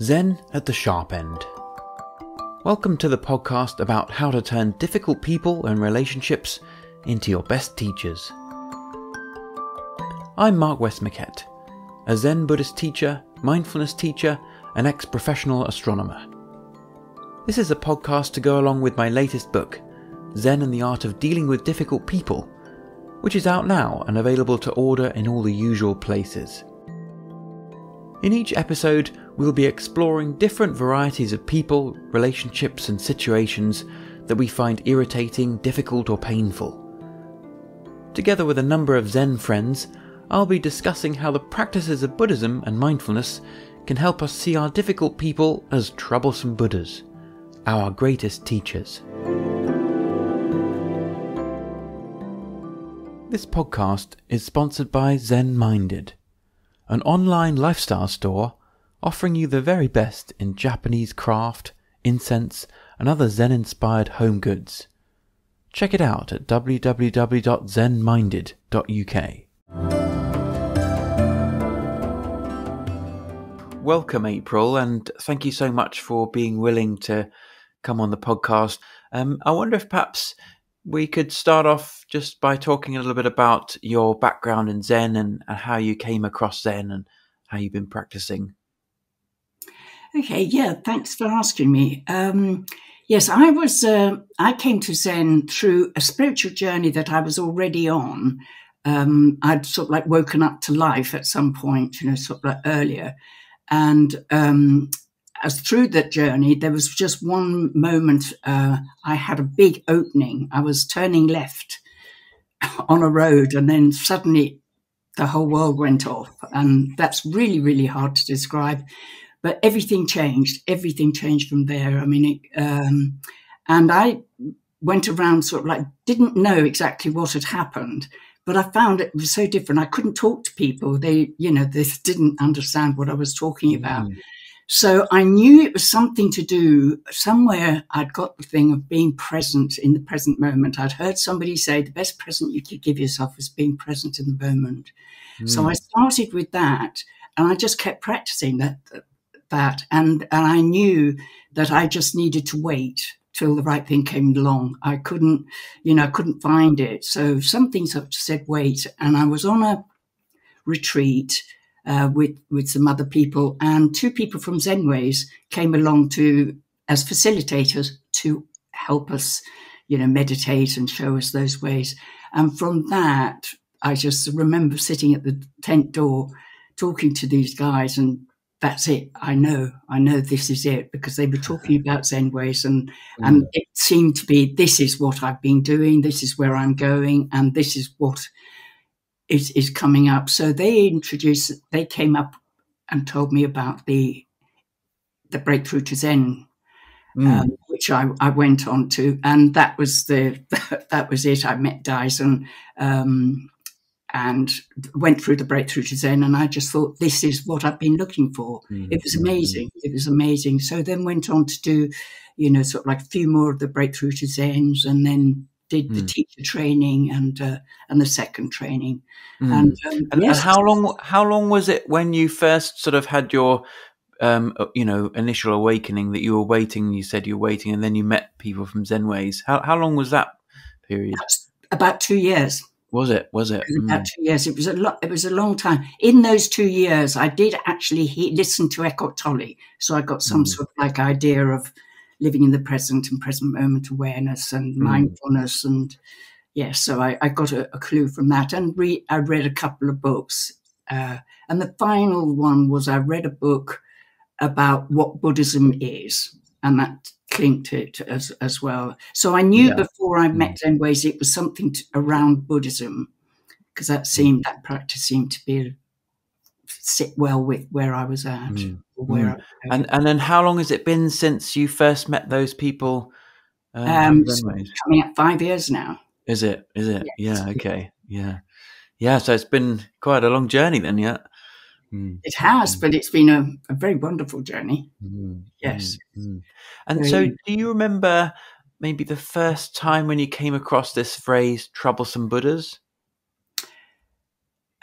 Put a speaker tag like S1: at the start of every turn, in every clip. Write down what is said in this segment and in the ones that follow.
S1: Zen at the Sharp End. Welcome to the podcast about how to turn difficult people and relationships into your best teachers. I'm Mark Westmoquette, a Zen Buddhist teacher, mindfulness teacher, and ex professional astronomer. This is a podcast to go along with my latest book, Zen and the Art of Dealing with Difficult People, which is out now and available to order in all the usual places. In each episode, we'll be exploring different varieties of people, relationships, and situations that we find irritating, difficult, or painful. Together with a number of Zen friends, I'll be discussing how the practices of Buddhism and mindfulness can help us see our difficult people as troublesome Buddhas, our greatest teachers. This podcast is sponsored by Zen Minded an online lifestyle store offering you the very best in Japanese craft, incense, and other Zen inspired home goods. Check it out at www.zenminded.uk. Welcome, April, and thank you so much for being willing to come on the podcast. Um, I wonder if perhaps we could start off just by talking a little bit about your background in Zen and, and how you came across Zen and how you've been practicing.
S2: Okay, yeah, thanks for asking me. Um, yes, I was. Uh, I came to Zen through a spiritual journey that I was already on. Um, I'd sort of like woken up to life at some point, you know, sort of like earlier, and um, as through that journey, there was just one moment uh, I had a big opening. I was turning left on a road, and then suddenly the whole world went off. And that's really, really hard to describe. But everything changed. Everything changed from there. I mean, it, um, and I went around sort of like didn't know exactly what had happened but I found it was so different. I couldn't talk to people. They, you know, they didn't understand what I was talking about. Mm. So I knew it was something to do somewhere. I'd got the thing of being present in the present moment. I'd heard somebody say the best present you could give yourself is being present in the moment. Mm. So I started with that and I just kept practicing that, that. And, and I knew that I just needed to wait till the right thing came along. I couldn't, you know, I couldn't find it. So something said wait. And I was on a retreat uh, with with some other people, and two people from Zenways came along to as facilitators to help us, you know, meditate and show us those ways. And from that, I just remember sitting at the tent door, talking to these guys, and that's it. I know, I know this is it because they were talking about Zenways, and mm. and it seemed to be this is what I've been doing, this is where I'm going, and this is what is, is coming up. So they introduced, they came up and told me about the the breakthrough to Zen, mm. um, which I, I went on to, and that was the that was it. I met Daizan um, and went through the breakthrough to Zen, and I just thought this is what I've been looking for. Mm. It was amazing. It was amazing. So then went on to do, you know, sort of like a few more of the breakthrough to Zens, and then did the mm. teacher training and uh, and the second training.
S1: Mm. And, um, and, yes. and, how long how long was it when you first sort of had your um, uh, you know initial awakening that you were waiting? You said you were waiting, and then you met people from Zenways. How how long was that period?
S2: About two years.
S1: Was it? Was it?
S2: it was about mm. two years. It was a lot. It was a long time. In those two years, I did actually he- listen to Eckhart Tolle, so I got some mm. sort of like idea of living in the present and present moment awareness and mm. mindfulness and yeah so I, I got a, a, clue from that and re- I read a couple of books uh, and the final one was I read a book about what Buddhism is and that clinked it as as well so I knew yeah. before I met mm. Zenways it was something to, around Buddhism because that seemed that practice seemed to be sit well with where I was at. Mm. Where
S1: mm. I, and and then how long has it been since you first met those people?
S2: Um, um coming up five years now.
S1: Is it? Is it? Yes. Yeah. Okay. Yeah. Yeah. So it's been quite a long journey then. Yeah.
S2: Mm. It has, mm. but it's been a, a very wonderful journey. Mm. Yes.
S1: Mm. Mm. And so, do you remember maybe the first time when you came across this phrase "troublesome Buddhas"?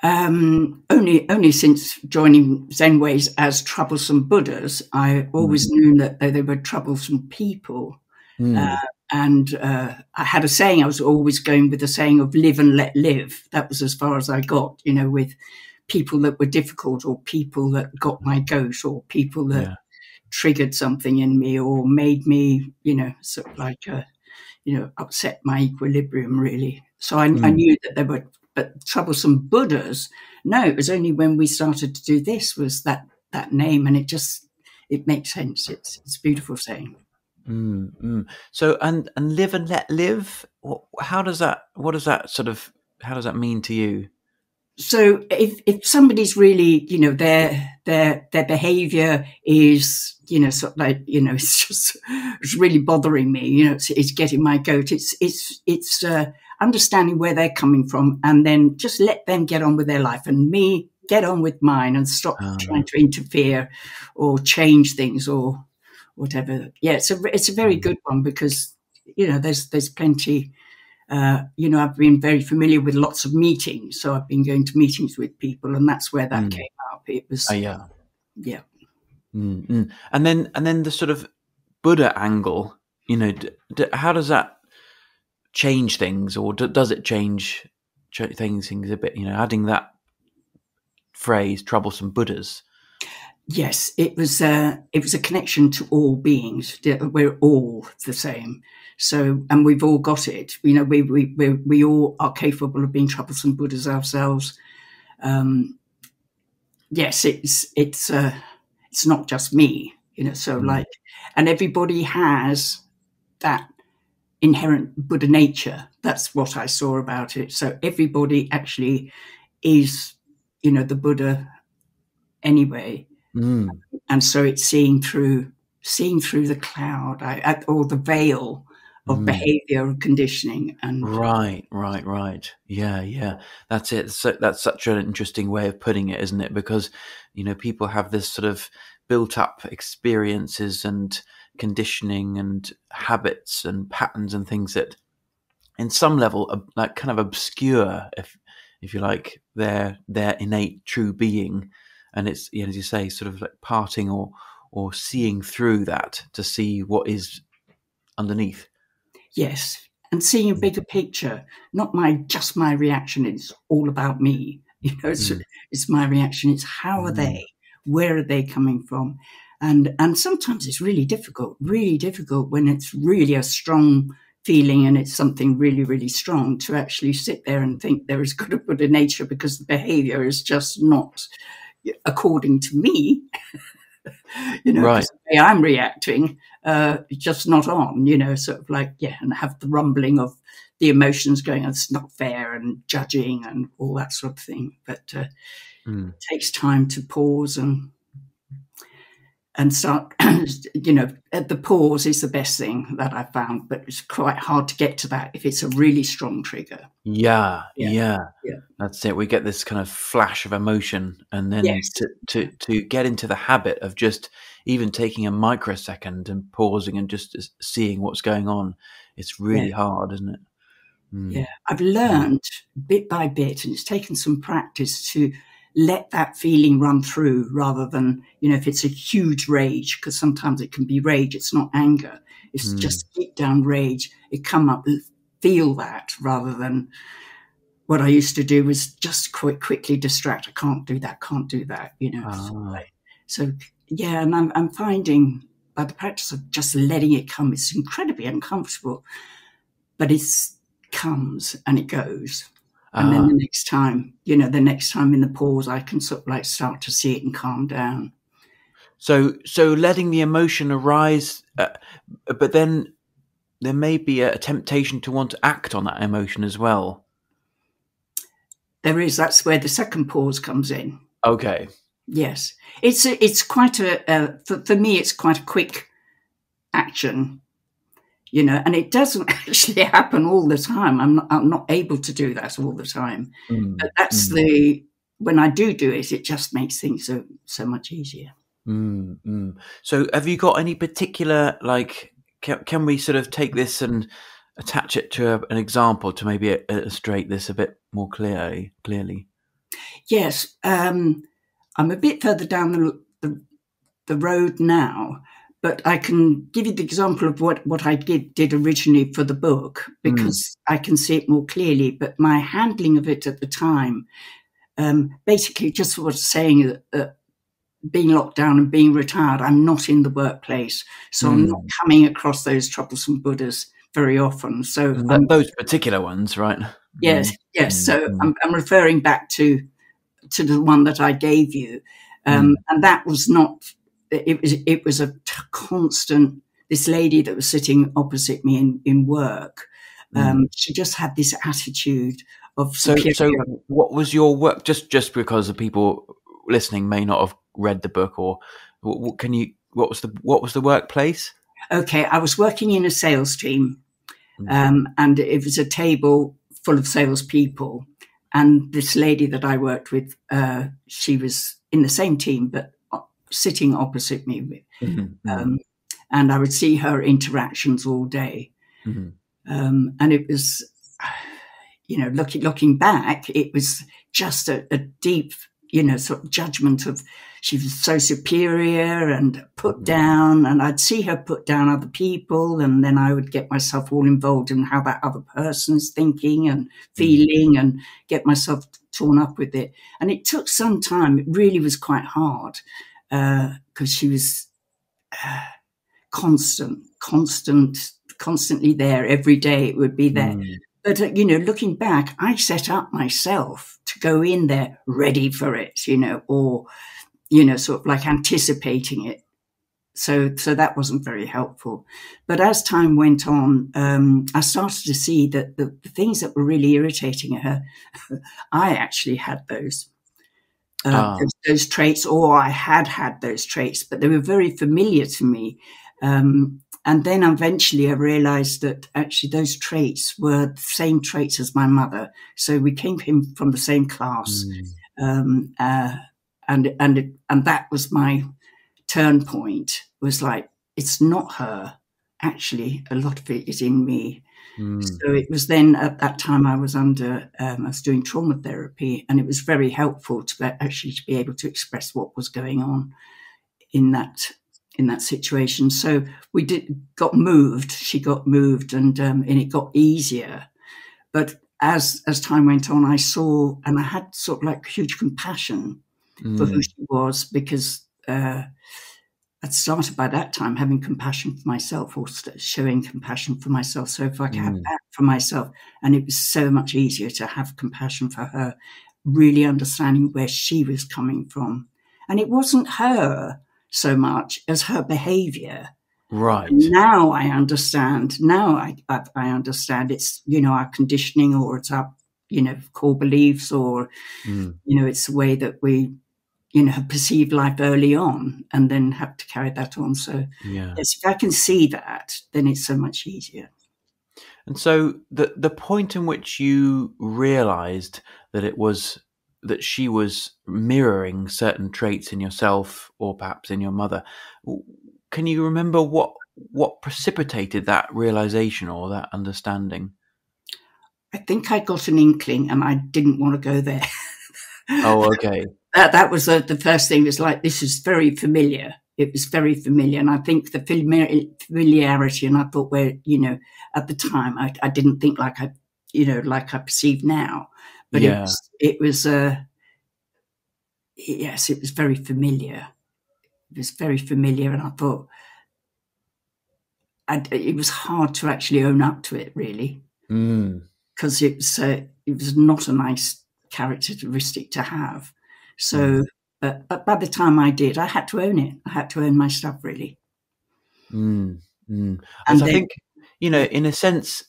S2: Um, only only since joining Zenways as troublesome Buddhas, I always mm. knew that they, they, were troublesome people. Mm. Uh, and uh, I had a saying. I was always going with the saying of "live and let live." That was as far as I got. You know, with people that were difficult, or people that got my goat, or people that yeah. triggered something in me, or made me, you know, sort of like a, you know, upset my equilibrium. Really. So I, mm. I knew that there were but troublesome Buddhas. No, it was only when we started to do this was that that name, and it just it makes sense. It's it's a beautiful saying.
S1: Mm, mm. So and and live and let live. How does that? What does that sort of? How does that mean to you?
S2: So if if somebody's really, you know, their their their behaviour is, you know, sort of like, you know, it's just it's really bothering me. You know, it's, it's getting my goat. It's it's it's uh, understanding where they're coming from, and then just let them get on with their life, and me get on with mine, and stop oh. trying to interfere or change things or whatever. Yeah, it's a it's a very mm. good one because you know there's there's plenty. Uh, you know, I've been very familiar with lots of meetings, so I've been going to meetings with people, and that's where that mm. came up. It was,
S1: uh, yeah,
S2: yeah,
S1: mm-hmm. and then and then the sort of Buddha angle. You know, d- d- how does that change things, or d- does it change things? Things a bit, you know, adding that phrase "troublesome Buddhas."
S2: Yes, it was. Uh, it was a connection to all beings. We're all the same. So, and we've all got it. You know, we we we, we all are capable of being troublesome Buddhas ourselves. Um, yes, it's it's uh, it's not just me. You know, so mm. like, and everybody has that inherent Buddha nature. That's what I saw about it. So everybody actually is, you know, the Buddha anyway
S1: Mm.
S2: And so it's seeing through seeing through the cloud I, or the veil of mm. behavior and conditioning and
S1: right right right. Yeah yeah. That's it. So that's such an interesting way of putting it isn't it? Because you know people have this sort of built up experiences and conditioning and habits and patterns and things that in some level are like kind of obscure if if you like their their innate true being. And it's you know, as you say, sort of like parting or or seeing through that to see what is underneath.
S2: Yes, and seeing a mm. bigger picture, not my just my reaction. It's all about me. You know, it's, mm. it's my reaction. It's how are mm. they? Where are they coming from? And and sometimes it's really difficult, really difficult when it's really a strong feeling and it's something really, really strong to actually sit there and think there is good a in nature because the behavior is just not according to me, you know, right. the way I'm reacting, uh, just not on, you know, sort of like, yeah, and have the rumbling of the emotions going, it's not fair and judging and all that sort of thing. But uh, mm. it takes time to pause and and start, you know, the pause is the best thing that I found, but it's quite hard to get to that if it's a really strong trigger.
S1: Yeah, yeah, yeah. yeah. That's it. We get this kind of flash of emotion, and then yes. to, to, to get into the habit of just even taking a microsecond and pausing and just seeing what's going on, it's really yeah. hard, isn't it?
S2: Mm. Yeah, I've learned bit by bit, and it's taken some practice to let that feeling run through rather than, you know, if it's a huge rage, because sometimes it can be rage, it's not anger. It's mm. just deep down rage. It come up, feel that rather than what I used to do was just quite quickly distract. I can't do that, can't do that, you know.
S1: Ah.
S2: So, yeah, and I'm, I'm finding by the practice of just letting it come, it's incredibly uncomfortable, but it comes and it goes. And then ah. the next time, you know, the next time in the pause, I can sort of like start to see it and calm down.
S1: So, so letting the emotion arise, uh, but then there may be a, a temptation to want to act on that emotion as well.
S2: There is. That's where the second pause comes in.
S1: Okay.
S2: Yes, it's a, it's quite a uh, for, for me. It's quite a quick action you know, and it doesn't actually happen all the time. I'm not, I'm not able to do that all the time. Mm. But that's mm. the when I do do it, it just makes things so so much easier.
S1: Mm, mm. So, have you got any particular like? Can, can, we sort of take this and attach it to a, an example to maybe illustrate this a bit more clearly? Clearly.
S2: Yes, um, I'm a bit further down the, the, the road now, but I can give you the example of what what I did, did originally for the book because mm. I can see it more clearly. But my handling of it at the time, um, basically, just was saying that. Uh, being locked down and being retired, I'm not in the workplace. So mm. I'm not coming across those troublesome Buddhas very often. So
S1: those particular ones, right?
S2: Yes, mm. yes. Mm. So I'm, I'm, referring back to to the one that I gave you, um, mm. and that was not. It was it was a constant. This lady that was sitting opposite me in in work, mm. um, she just had this attitude of.
S1: So, so what was your work? Just just because the people listening may not have read the book, or what can you? What was the what was the workplace?
S2: Okay, I was working in a sales team, mm. um, and it was a table full of salespeople. And this lady that I worked with, uh, she was in the same team, but sitting opposite me. Mm-hmm. mm-hmm. Um, and I would see her interactions all day. Mm-hmm. Um, and it was, you know, looking looking back, it was just a, a deep, you know, sort of judgment of she was so superior and put mm. down and I'd see her put down other people and then I would get myself all involved in how that other person's thinking and mm. feeling and get myself torn up with it. And it took some time. It really was quite hard because uh, she was uh, constant, constant, constantly there every day. It would be there. Mm. But, uh, you know, looking back, I set up myself to go in there ready for it, you know, or you know, sort of like anticipating it. So, so that wasn't very helpful. But as time went on, um, I started to see that the, the, things that were really irritating her, I actually had those. Uh, those, those, traits, or I had had those traits, but they were very familiar to me. Um, and then eventually I realized that actually those traits were the same traits as my mother. So we came from the same class. Mm. Um, uh, and and and that was my turn point. Was like it's not her. Actually, a lot of it is in me. Mm. So it was then at that time I was under, um, I was doing trauma therapy, and it was very helpful to actually to be able to express what was going on in that in that situation. So we did got moved. She got moved, and um, and it got easier. But as as time went on, I saw and I had sort of like huge compassion mm. for who mm. she was because uh, I'd started by that time having compassion for myself or showing compassion for myself. So if I could mm. have that for myself, and it was so much easier to have compassion for her, really understanding where she was coming from. And it wasn't her so much as her behavior.
S1: Right.
S2: Now I understand. Now I, I, I understand it's, you know, our conditioning or it's our, you know, core beliefs or, mm. you know, it's the way that we you know, have perceived life early on and then have to carry that on. So, yeah. yes, if I can see that, then it's so much easier.
S1: And so, the the point in which you realised that it was that she was mirroring certain traits in yourself or perhaps in your mother, can you remember what what precipitated that realization or that understanding?
S2: I think I got an inkling, and I didn't want to go there.
S1: oh, okay
S2: that that was uh, the first thing. Was like this is very familiar. It was very familiar, and I think the familiarity. And I thought, where you know, at the time, I, I didn't think like I, you know, like I perceive now. But yeah. it was, it was, uh, yes, it was very familiar. It was very familiar, and I thought, I, it was hard to actually own up to it, really, because mm. it was, uh, it was not a nice characteristic to have. So, but, but by the time I did, I had to own it. I had to own my stuff really.
S1: Mm, mm. And I think, you know, in a sense,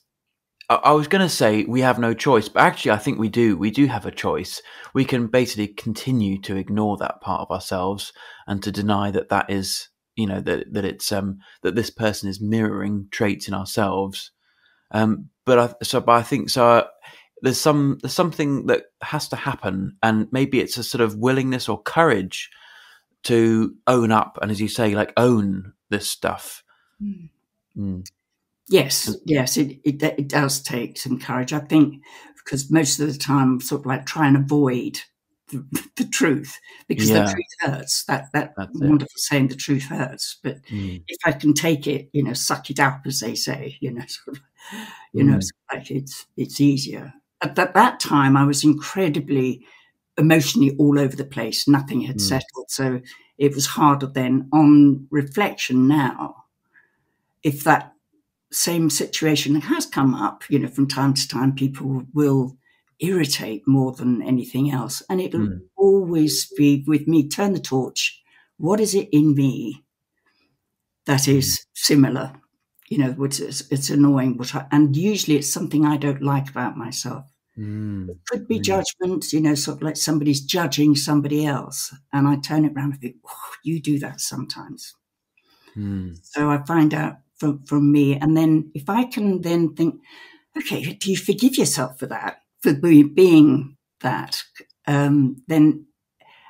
S1: I, I was going to say we have no choice, but actually, I think we do. We do have a choice. We can basically continue to ignore that part of ourselves and to deny that that is, you know, that that it's um that this person is mirroring traits in ourselves. Um, but I, so, but I think so there's some there's something that has to happen, and maybe it's a sort of willingness or courage to own up, and as you say, like own this stuff. Mm.
S2: Mm. Yes, yes, it, it, it does take some courage. I think because most of the time, I'm sort of like try and avoid the, the truth because
S1: Yeah.
S2: the truth hurts. That that
S1: That's it.
S2: wonderful saying, the truth hurts. But
S1: Mm.
S2: if I can take it, you know, suck it up, as they say, you know, sort of, you know,
S1: Mm.
S2: it's like it's it's easier. At that, that time, I was incredibly emotionally all over the place. Nothing had
S1: Mm.
S2: settled, so it was harder then. On reflection, now, if that same situation has come up, you know, from time to time, people will irritate more than anything else, and it'll
S1: Mm.
S2: always be with me. Turn the torch. What is it in me that is similar? You know, which is it's annoying, but I, and usually it's something I don't like about myself.
S1: Mm.
S2: Could be
S1: Mm.
S2: judgment, you know, sort of like somebody's judging somebody else, and I turn it around and think, oh, you do that sometimes.
S1: Mm.
S2: So I find out from from me, and then if I can then think, okay, do you forgive yourself for that, for be- being that? Um, then,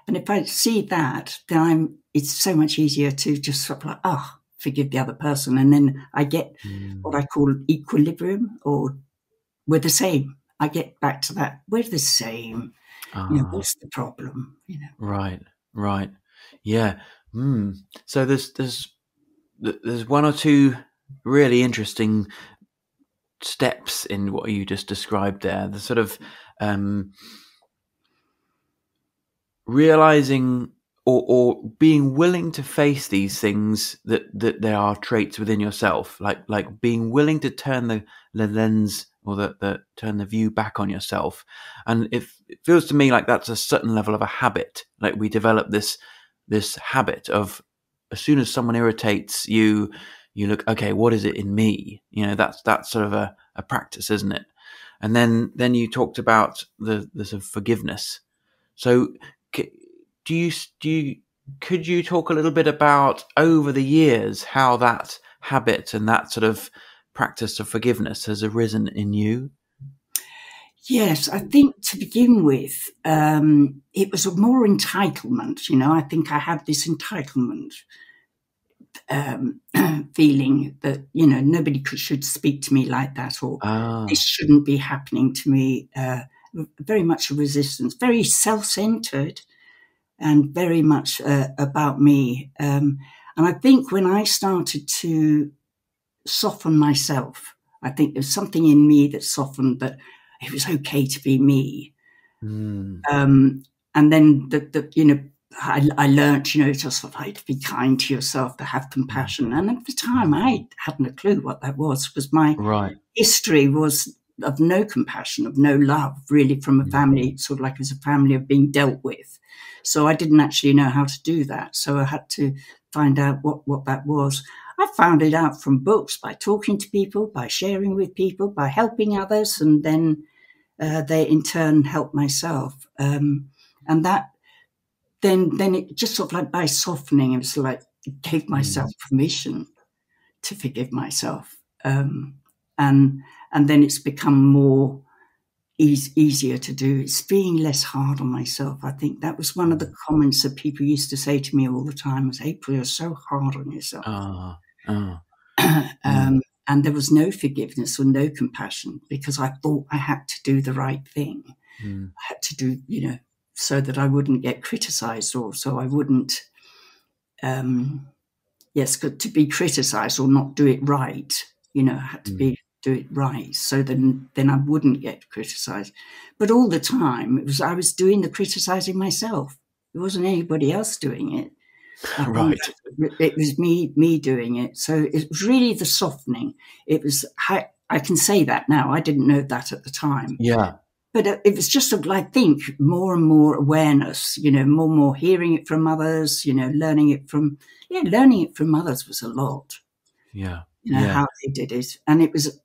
S2: and if I see that, then I'm. It's so much easier to just sort of like, oh, forgive the other person, and then I get
S1: Mm.
S2: what I call equilibrium, or we're the same. I get back to that. We're the same. You know,
S1: Ah.
S2: what's the problem? You know.
S1: Right, right, yeah. Mm. So there's there's there's one or two really interesting steps in what you just described there. The sort of um, realizing or or being willing to face these things that that there are traits within yourself, like like being willing to turn the, the lens or the, the turn the view back on yourself. And it, it feels to me like that's a certain level of a habit. Like we develop this this habit of as soon as someone irritates you, you look, okay, what is it in me? You know, that's that's sort of a, a practice, isn't it? And then then you talked about the the sort of forgiveness. So do you do you could you talk a little bit about over the years how that habit and that sort of practice of forgiveness has arisen in you?
S2: Yes, I think to begin with, um, it was a more entitlement. You know, I think I had this entitlement um, feeling that you know nobody could, should speak to me like that, or
S1: Ah,
S2: this shouldn't be happening to me. Uh, very much a resistance, very self-centered, and very much uh, about me. Um, and I think when I started to soften myself, I think there's something in me that softened that it was okay to be me.
S1: mm,
S2: Um, and then the, the you know, I, I learned, you know, just sort of like to be kind to yourself, to have compassion. And at the time, I hadn't a clue what that was because my
S1: right.
S2: history was of no compassion, of no love, really, from a
S1: Mm.
S2: family, sort of like as a family of being dealt with. So I didn't actually know how to do that. So I had to find out what, what that was. I found it out from books, by talking to people, by sharing with people, by helping others, and then uh, they in turn helped myself. Um, and that then then it just sort of like by softening, it was like it gave myself permission to forgive myself. Um, and and then it's become more eas easier to do. It's being less hard on myself. I think that was one of the comments that people used to say to me all the time was, April, you're so hard on yourself.
S1: Ah, ah,
S2: um, and there was no forgiveness or no compassion because I thought I had to do the right thing.
S1: mm,
S2: I had to do, you know, so that I wouldn't get criticized or so I wouldn't, um, yes, good to be criticized or not do it right. You know, I had to
S1: Mm.
S2: be do it right so then then I wouldn't get criticized. But all the time, it was I was doing the criticizing myself. It wasn't anybody else doing it. I
S1: Right.
S2: It was me me doing it. So it was really the softening. It was I, I can say that now. I didn't know that at the time
S1: yeah,
S2: but it was just of, I think more and more awareness, you know, more and more hearing it from others, you know, learning it from, yeah, learning it from others was a lot,
S1: yeah,
S2: you know,
S1: Yeah.
S2: how they did it. And it was,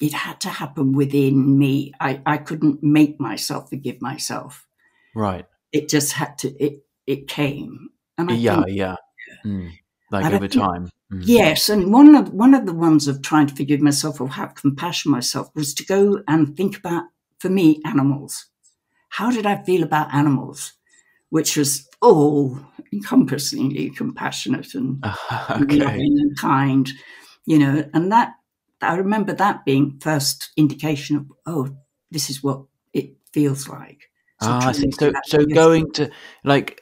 S2: it had to happen within me. I, I couldn't make myself forgive myself.
S1: right.
S2: It just had to, it, it came. And I
S1: yeah,
S2: think,
S1: yeah. Mm. Like
S2: And
S1: over
S2: think-
S1: time. Mm.
S2: Yes, and one of one of the ones of trying to forgive myself or have compassion myself was to go and think about, for me, animals. How did I feel about animals? Which was all encompassingly compassionate and
S1: okay.
S2: loving and kind, you know. And that I remember that being first indication of, oh, this is what it feels like. So
S1: ah, I see. So, so going to like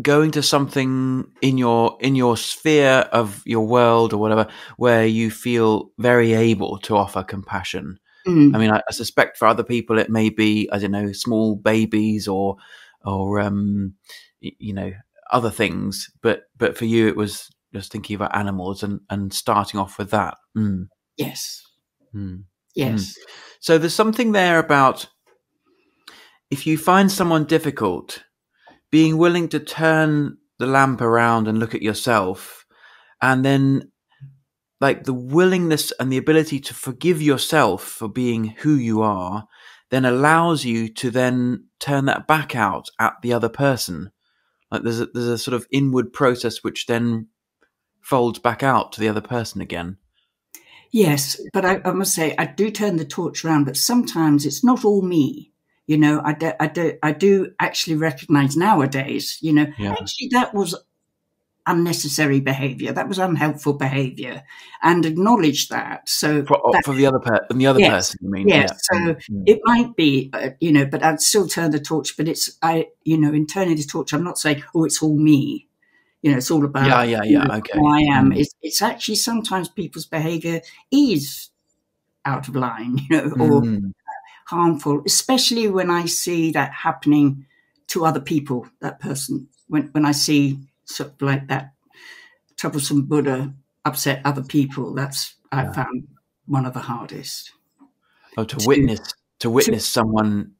S1: going to something in your in your sphere of your world or whatever where you feel very able to offer compassion.
S2: Mm,
S1: I mean, I, I suspect for other people it may be I don't know small babies or or um, y- you know other things, but but for you it was just thinking about animals and and starting off with that. Mm,
S2: yes,
S1: mm.
S2: yes,
S1: So there's something there about if you find someone difficult, being willing to turn the lamp around and look at yourself, and then like the willingness and the ability to forgive yourself for being who you are, then allows you to then turn that back out at the other person. Like there's a, there's a sort of inward process which then folds back out to the other person again.
S2: yes. But I, I must say, I do turn the torch around, but sometimes it's not all me. You know, I do, I do, I do actually recognize nowadays, you know,
S1: Yeah.
S2: actually that was unnecessary behavior. That was unhelpful behavior and acknowledge that. So
S1: For,
S2: that,
S1: for the other per- and the other
S2: Yes,
S1: person, I mean,
S2: yes.
S1: yeah.
S2: So
S1: Mm, mm.
S2: it might be, uh, you know, but I'd still turn the torch. But it's, I, you know, in turning the torch, I'm not saying, oh, it's all me. You know, it's all about
S1: Yeah, yeah,
S2: you
S1: yeah.
S2: know,
S1: Okay.
S2: who I am.
S1: Mm.
S2: It's, it's actually sometimes people's behaviour is out of line, you know, or
S1: Mm.
S2: harmful, especially when I see that happening to other people. That person, when when I see sort of like that troublesome Buddha upset other people, that's I
S1: Yeah.
S2: found one of the hardest.
S1: Oh, to
S2: to-
S1: witness to witness someone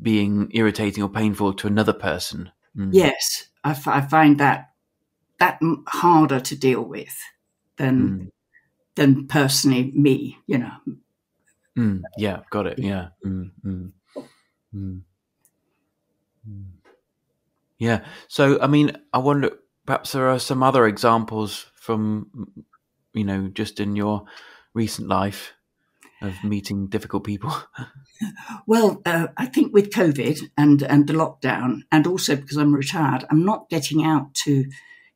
S1: being irritating or painful to another person. Mm.
S2: Yes, I, f- I find that that harder to deal with than
S1: Mm.
S2: than personally me. You know,
S1: Mm. Yeah, got it. Yeah. Mm. Yeah. So, I mean, I wonder perhaps there are some other examples from, you know, just in your recent life of meeting difficult people.
S2: Well, uh, I think with COVID and and the lockdown, and also because I'm retired, I'm not getting out to,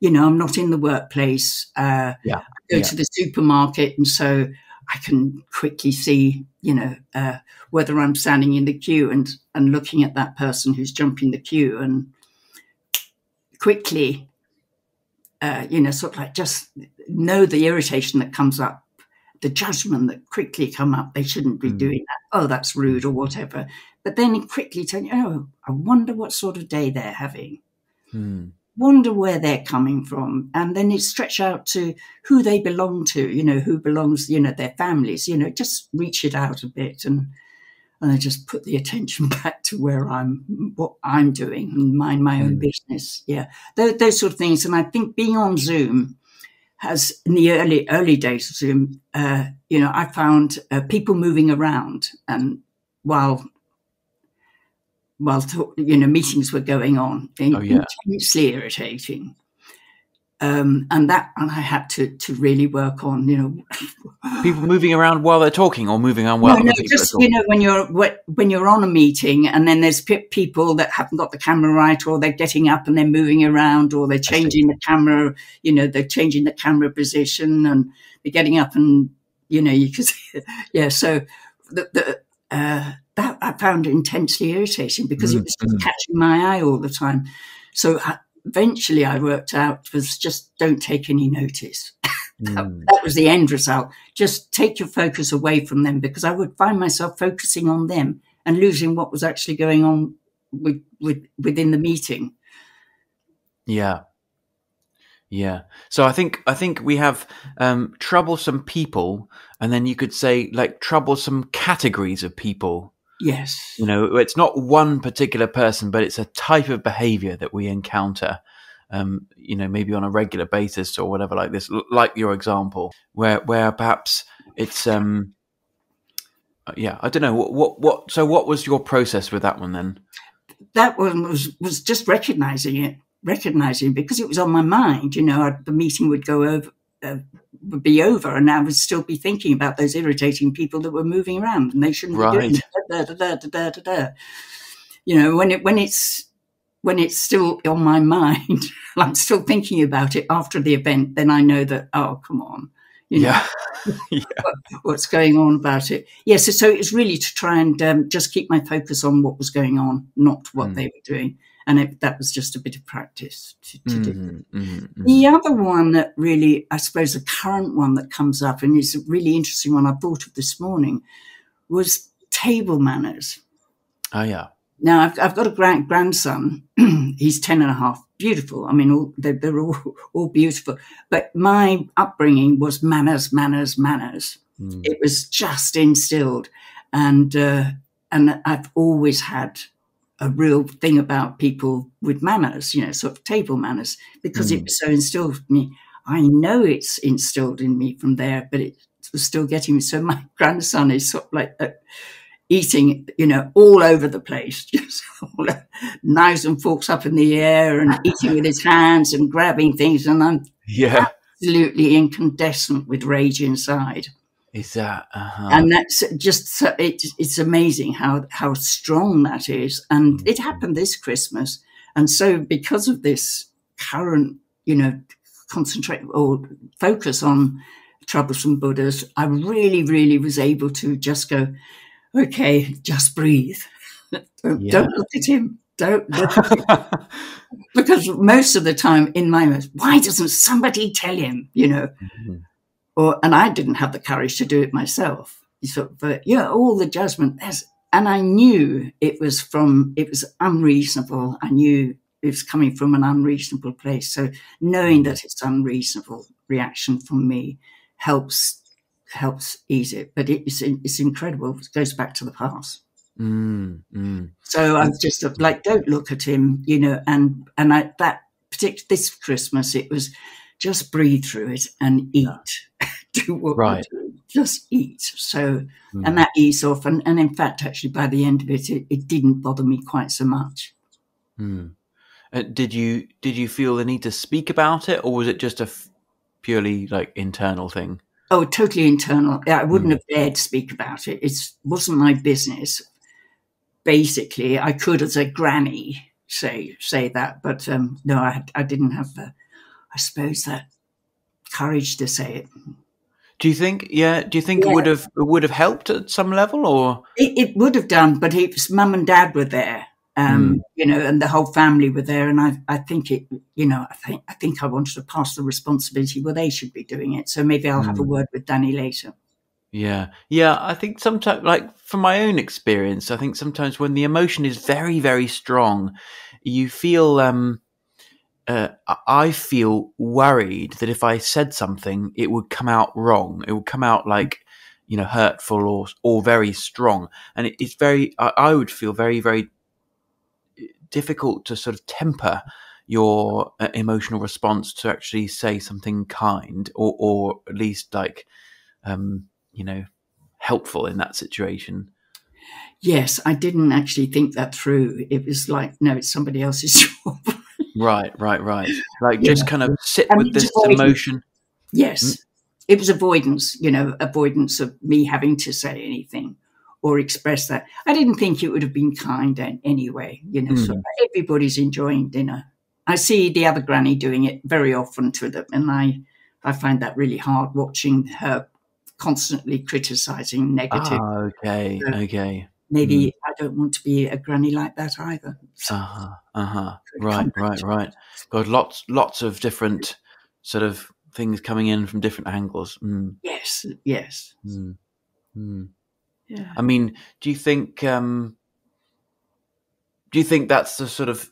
S2: you know, I'm not in the workplace. Uh,
S1: Yeah,
S2: I go
S1: yeah.
S2: to the supermarket, and so I can quickly see, you know, uh, whether I'm standing in the queue and and looking at that person who's jumping the queue, and quickly, uh, you know, sort of like just know the irritation that comes up, the judgment that quickly come up. They shouldn't be
S1: Mm.
S2: doing that. Oh, that's rude or whatever. But then quickly tell you, oh, I wonder what sort of day they're having.
S1: Mm.
S2: Wonder where they're coming from, and then it stretch out to who they belong to. You know, who belongs. You know, their families. You know, just reach it out a bit and and I just put the attention back to where I'm, what I'm doing, and mind my own
S1: Mm.
S2: business. Yeah, those, those sort of things. And I think being on Zoom has, in the early early days of Zoom, uh, you know, I found uh, people moving around, and while while you know meetings were going on, in-
S1: Oh, yeah.
S2: intensely irritating. Um, and that, and I had to to really work on, you know,
S1: People moving around while they're talking or moving on while
S2: no, no, just you know when you're when you're on a meeting and then there's pe- people that haven't got the camera right, or they're getting up and they're moving around, or they're changing the camera. You know, they're changing the camera position and they're getting up and you know you can see, yeah. So the, the uh, that I found intensely irritating because
S1: Mm,
S2: it was just
S1: mm.
S2: catching my eye all the time. So I, eventually, I worked out was just don't take any notice
S1: Mm.
S2: that was the end result. Just take your focus away from them because I would find myself focusing on them and losing what was actually going on with, with within the meeting.
S1: Yeah. Yeah. So I think I think we have um, troublesome people, and then you could say like troublesome categories of people.
S2: Yes.
S1: You know, it's not one particular person, but it's a type of behavior that we encounter. Um, you know, maybe on a regular basis or whatever, like this, like your example, where where perhaps it's um, uh, yeah, I don't know what what what. So what was your process with that one then?
S2: That one was was just recognizing it, recognizing it because it was on my mind. You know, I, the meeting would go over. Uh, would be over, and I would still be thinking about those irritating people that were moving around, and they shouldn't be doing
S1: Right.
S2: Da, da, da, da, da, da. You know, when it when it's when it's still on my mind, I'm still thinking about it after the event. Then I know that oh, come on, You know,
S1: yeah. yeah.
S2: what, what's going on about it. Yes, so, so it's really to try and um, just keep my focus on what was going on, not what
S1: Mm.
S2: they were doing. And it, that was just a bit of practice to, to do.
S1: Mhm, mhm, mhm.
S2: The other one that really, I suppose, the current one that comes up and is a really interesting one I thought of this morning was table manners.
S1: Oh yeah.
S2: Now, I've, I've got a grand, grandson. He's 10 and a half. Beautiful. I mean, all, they're, they're all, all beautiful. But my upbringing was manners, manners, manners.
S1: Mm.
S2: It was just instilled. And, uh, and I've always had a real thing about people with manners, you know, sort of table manners, because it
S1: Mm.
S2: was so instilled in me. I know it's instilled in me from there, but it was still getting me. So my grandson is sort of like uh, eating, you know, all over the place, just all, knives and forks up in the air and eating with his hands and grabbing things. And I'm
S1: Yeah.
S2: absolutely incandescent with rage inside.
S1: Is that? Uh-huh.
S2: And that's just, so- it, it's amazing how, how strong that is. And
S1: Mm.
S2: it happened this Christmas. And so because of this current, you know, concentrate or focus on troublesome Buddhas, I really, really was able to just go, okay, just breathe. don't,
S1: Yeah.
S2: don't look at him. Don't look at him. because most of the time in my mind, why doesn't somebody tell him? You know,
S1: Mhm.
S2: Or and I didn't have the courage to do it myself. So, but yeah, all the judgment. There's, and I knew it was from it was unreasonable. I knew it was coming from an unreasonable place. So knowing that it's unreasonable reaction from me helps helps ease it. But it's it's incredible. It goes back to the past.
S1: Mm, mm.
S2: So I'm just like, don't look at him, you know. And and I that particular this Christmas, it was just breathe through it and eat. do what you
S1: Right.
S2: do. Just eat. So
S1: Mm.
S2: and that eased off. And, and in fact, actually, by the end of it, it, it didn't bother me quite so much.
S1: Mm. Uh, did you did you feel the need to speak about it, or was it just a f- purely like internal thing?
S2: Oh, totally internal. I wouldn't
S1: Mm.
S2: have dared speak about it. It wasn't my business. Basically, I could, as a granny, say say that, but um, no, I, I didn't have the, I suppose, that courage to say it.
S1: Do you think? Yeah. Do you think it would have it would have helped at some level, or
S2: It, it would have done, but it was mum and dad were there, um, you know, and the whole family were there, and I, I think it, you know, I think, I think I wanted to pass the responsibility. Well, they should be doing it, so maybe I'll have a
S1: Mm.
S2: word with Danny later.
S1: Yeah, yeah. I think sometimes, like from my own experience, I think sometimes when the emotion is very, very strong, you feel. Um, uh, I- feel worried that if I said something, it would come out wrong. It would come out like, you know, hurtful or or very strong, and it, it's very. I, I would feel very, very difficult to sort of temper your uh, emotional response to actually say something kind or or at least like um you know helpful in that situation
S2: Yes, I didn't actually think that through. It was like, no, it's somebody else's job.
S1: Right right right like
S2: Yeah.
S1: just kind of sit
S2: And
S1: with this
S2: avoidance.
S1: emotion
S2: yes, it was avoidance, you know, avoidance of me having to say anything or express that. I didn't think it would have been kind in any way, you know. So everybody's enjoying dinner. I see the other granny doing it very often to them, and I, I find that really hard watching her constantly criticizing negative.
S1: ah okay okay
S2: Maybe I don't want to be a granny like that either. So,
S1: uh-huh uh-huh right right right Got lots lots of different sort of things coming in from different angles mm,
S2: yes, yes,
S1: mm, mm.
S2: yeah.
S1: I mean, do you think um, do you think that's the sort of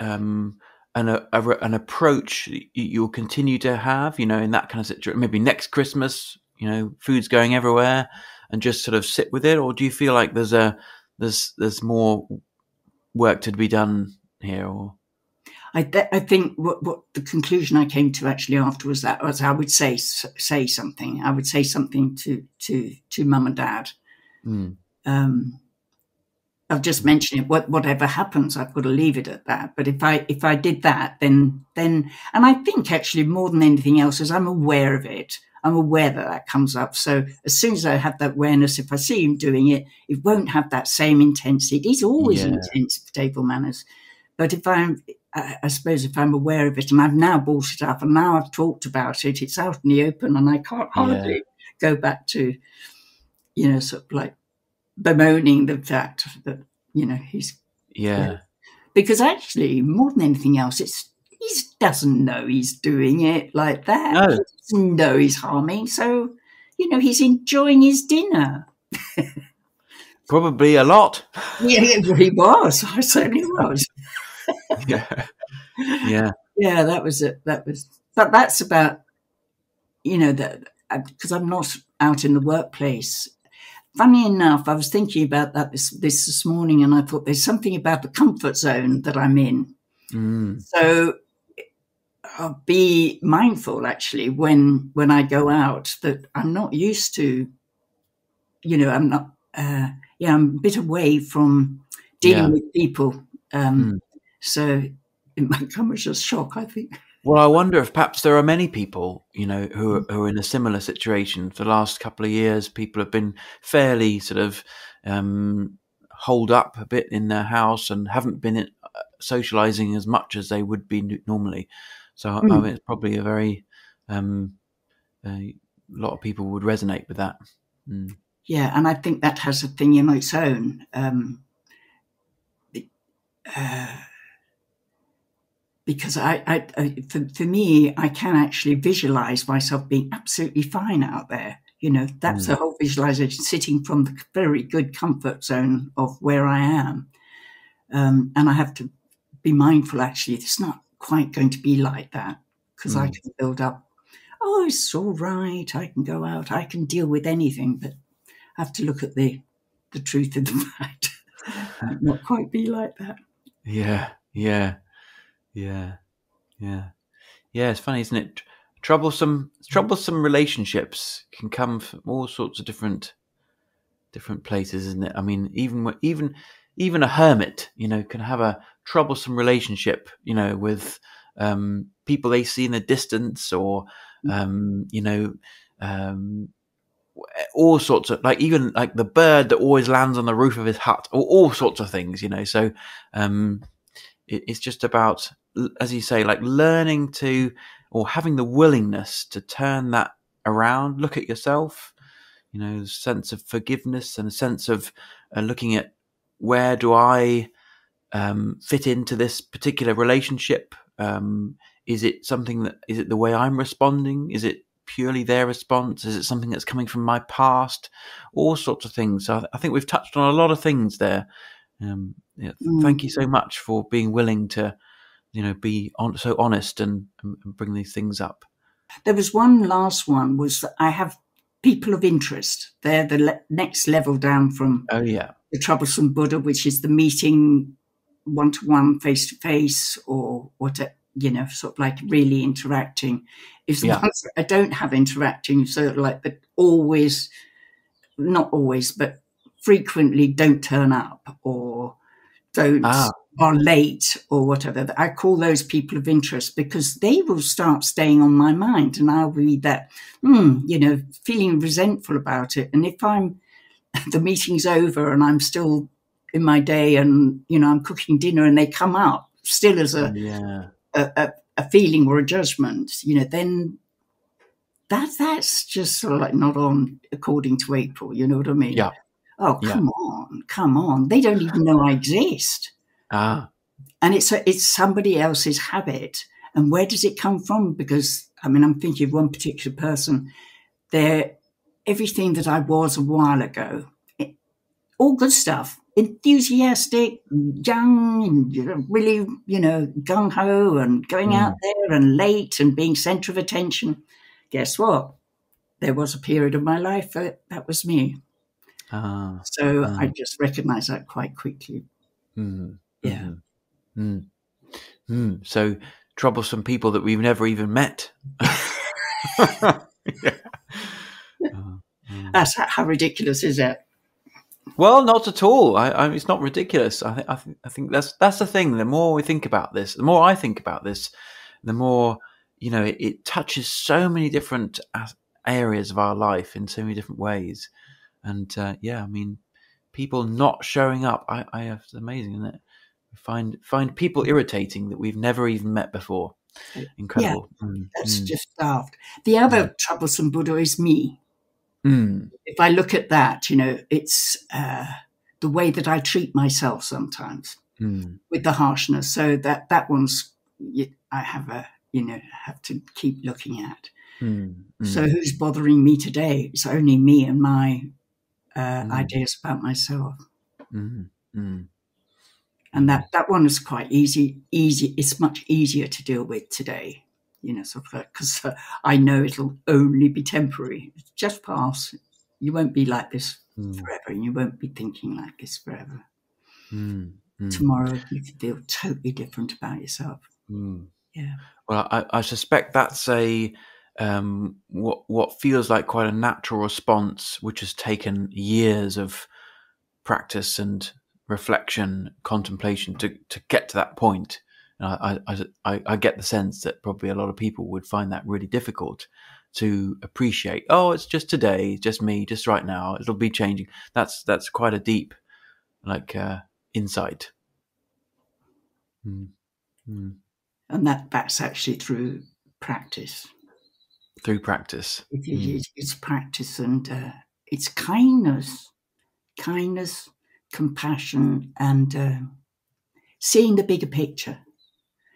S1: um, an a, a, an approach you'll continue to have? You know, in that kind of situation, maybe next Christmas, you know, food's going everywhere, and just sort of sit with it, or do you feel like there's a there's there's more work to be done here? Or
S2: I, th- I think what, what the conclusion I came to actually after was that was I would say say something. I would say something to to to mum and dad.
S1: Mm,
S2: Um, I've just mentioned it. What, whatever happens, I've got to leave it at that. But if I if I did that, then then and I think actually more than anything else is I'm aware of it. I'm aware that that comes up. So as soon as I have that awareness, if I see him doing it, it won't have that same intensity. It's always
S1: Yeah.
S2: intense for table manners. But if I'm I, I, suppose if I'm aware of it, and I've now brought it up, and now I've talked about it, it's out in the open, and I can't hardly yeah. go back to, you know, sort of like bemoaning the fact that you know he's
S1: yeah. Know,
S2: because actually, more than anything else, it's he doesn't know he's doing it like that.
S1: No.
S2: He doesn't know he's harming. So, you know, he's enjoying his dinner.
S1: Probably a lot.
S2: Yeah, he was. I certainly was.
S1: yeah. Yeah.
S2: Yeah, that was it. That was, but that's about, you know, that because I'm not out in the workplace. Funny enough, I was thinking about that this, this this morning, and I thought there's something about the comfort zone that I'm in.
S1: Mm.
S2: So I'll be mindful actually when when I go out that I'm not used to, you know, I'm not. Uh, yeah, I'm a bit away from dealing yeah. with people. Um, mm. So it might come as a shock, I think.
S1: Well, I wonder if perhaps there are many people, you know, who are, who are in a similar situation. For the last couple of years, people have been fairly sort of um, holed up a bit in their house and haven't been uh, socializing as much as they would be normally. So mm. I hmm. mean, it's probably a very um, a lot of people would resonate with that. Mm.
S2: Yeah, and I think that has a thing in its own. Um, uh, because I, I, I for, for, me, I can actually visualize myself being absolutely fine out there. You know, that's mm. the whole visualization, sitting from the very good comfort zone of where I am. Um, and I have to be mindful, actually, it's not quite going to be like that because mm. I can build up, oh, it's all right. I can go out. I can deal with anything, but I have to look at the, the truth of the fact. not quite be like that.
S1: Yeah, yeah, yeah, yeah, yeah. It's funny, isn't it? Troublesome, troublesome relationships can come from all sorts of different, different places, isn't it? I mean, even even even a hermit, you know, can have a troublesome relationship, you know, with um, people they see in the distance or, mm. um, you know, um, all sorts of like even like the bird that always lands on the roof of his hut or all sorts of things, you know. So um, it, it's just about, as you say, like learning to or having the willingness to turn that around, look at yourself, you know, sense of forgiveness and a sense of uh, looking at where do I um, fit into this particular relationship? Um, is it something that is it the way I'm responding? Is it purely their response? Is it something that's coming from my past? All sorts of things. So I, think we've touched on a lot of things there. Um, yeah, mm. Thank you so much for being willing to, you know, be on, so honest and, and bring these things up.
S2: There was one last one. Was I have people of interest? They're the le- next level down from.
S1: Oh yeah
S2: the troublesome Buddha, which is the meeting one to one, face to face, or what you know, sort of like really interacting. Is the yeah. ones I don't have interacting, so like, but always, not always, but frequently don't turn up or don't ah. are late or whatever. I call those people of interest because they will start staying on my mind, and I'll be that, hmm, you know, feeling resentful about it. And if I'm the meeting's over and I'm still in my day and, you know, I'm cooking dinner and they come up still as a,
S1: yeah.
S2: a, a, a, feeling or a judgment, you know, then that that's just sort of like not on according to April, you know what I mean?
S1: Yeah.
S2: Oh, come yeah. on, come on. They don't even know I exist.
S1: Ah.
S2: And it's a, it's somebody else's habit. And where does it come from? Because I mean, I'm thinking of one particular person. They're everything that I was a while ago. It, all good stuff. Enthusiastic, young, and really, you know, gung ho and going mm. out there and late and being center of attention. Guess what? There was a period of my life that that was me.
S1: Ah,
S2: so I just recognized that quite quickly.
S1: Mm,
S2: yeah.
S1: Mm, mm. So troublesome people that we've never even met.
S2: yeah. That's how ridiculous is it?
S1: Well, not at all. I, I, it's not ridiculous. I, I, th- I think that's that's the thing. The more we think about this, the more I think about this, the more you know. It, it touches so many different areas of our life in so many different ways, and uh, yeah, I mean, people not showing up. I, I it's amazing, isn't it? find find people irritating that we've never even met before. Incredible.
S2: Yeah, mm, that's mm. just daft. The other mm. troublesome Buddha is me.
S1: Mm.
S2: If I look at that, you know, it's uh, the way that I treat myself sometimes
S1: mm.
S2: with the harshness. So that that one's I have a you know have to keep looking at.
S1: Mm.
S2: So who's bothering me today? It's only me and my uh, ideas about myself. And that, that one is quite easy, easy. It's much easier to deal with today, you know, sort of because uh, I know it'll only be temporary. just pass. You won't be like this mm. forever, and you won't be thinking like this forever.
S1: Mm. Mm.
S2: Tomorrow you feel totally different about yourself.
S1: Hmm.
S2: Yeah.
S1: Well, I, I suspect that's a um, what what feels like quite a natural response, which has taken years of practice and reflection, contemplation to to get to that point. I, I, I get the sense that probably a lot of people would find that really difficult to appreciate. Oh, it's just today, just me, just right now. It'll be changing. That's that's quite a deep, like, uh, insight. Mm. Mm.
S2: And that that's actually through practice.
S1: Through practice,
S2: it, it, mm. it's practice and uh, it's kindness, kindness compassion, and uh, seeing the bigger picture.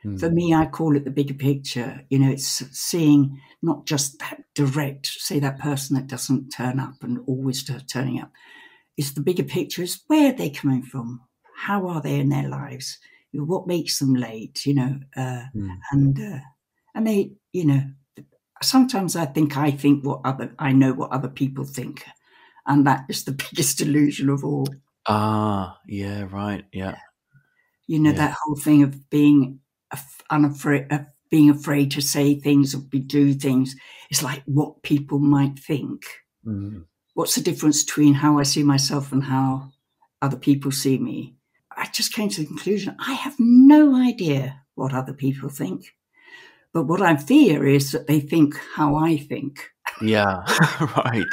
S2: Mm. For me, I call it the bigger picture. You know, it's seeing not just that direct, say that person that doesn't turn up and always turning up. It's the bigger picture. Is where are they coming from? How are they in their lives? What makes them late? You know, uh, mm. and uh, and they, you know, sometimes I think I think what other I know what other people think, and that is the biggest illusion of all.
S1: Ah, yeah, right, yeah.
S2: You know,
S1: Yeah.
S2: that whole thing of being unafraid, of being afraid to say things or be do things. It's like what people might think.
S1: Mm.
S2: What's the difference between how I see myself and how other people see me? I just came to the conclusion I have no idea what other people think. But what I fear is that they think how I think,
S1: Yeah, right.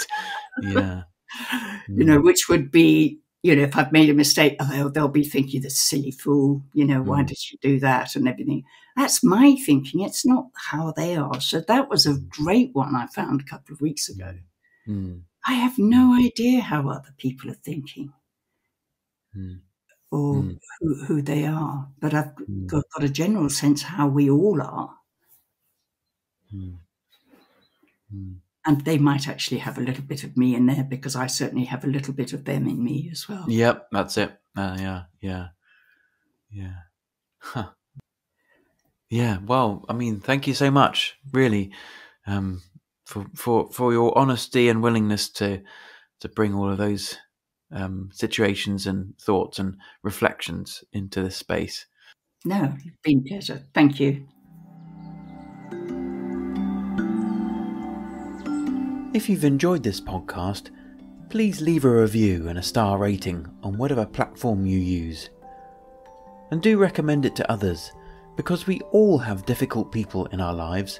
S1: Yeah.
S2: you know,
S1: Mm.
S2: which would be you know, if I've made a mistake, oh, they'll, be thinking, the silly fool, you know, why
S1: Mm.
S2: did you do that and everything. That's my thinking. It's not how they are. So that was a great one I found a couple of weeks ago.
S1: Mm.
S2: I have no idea how other people are thinking
S1: Mm.
S2: or
S1: Mm.
S2: who, who they are, but I've
S1: Mm.
S2: got, got a general sense how we all are. And they might actually have a little bit of me in there because I certainly have a little bit of them in me as well.
S1: Yep, that's it. Uh, yeah, yeah, yeah. Huh. Yeah. Well, I mean, thank you so much, really, um, for for for your honesty and willingness to to bring all of those um, situations and thoughts and reflections into this space.
S2: No, it's been a pleasure. Thank you.
S1: If you've enjoyed this podcast, please leave a review and a star rating on whatever platform you use. And do recommend it to others, because we all have difficult people in our lives,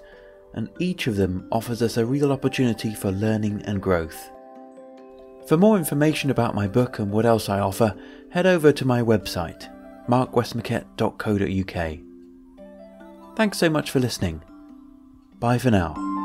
S1: and each of them offers us a real opportunity for learning and growth. For more information about my book and what else I offer, head over to my website, markwestmoquette.co.uk. Thanks so much for listening. Bye for now.